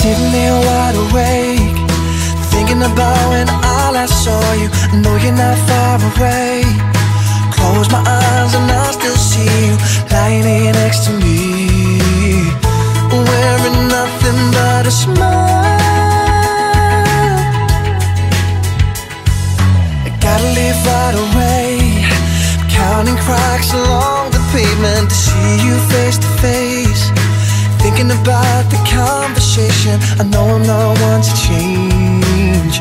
keeping me wide awake. Thinking about when I last saw you. I know you're not far away. Close my eyes and I still see you Lying next to me. Wearing nothing but a smile. I gotta leave right away. Counting cracks along the pavement To see you face to face. Thinking about the conversation I know I'm not one to change,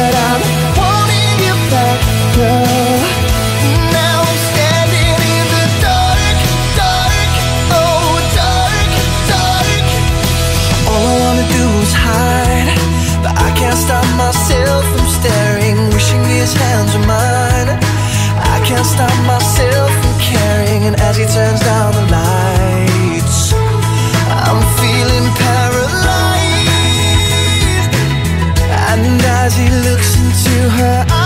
but I'm wanting you back, girl. Now I'm standing in the dark, dark, oh dark, dark. All I wanna do is hide, but I can't stop myself from staring, wishing his hands were mine. I can't stop myself. To her eyes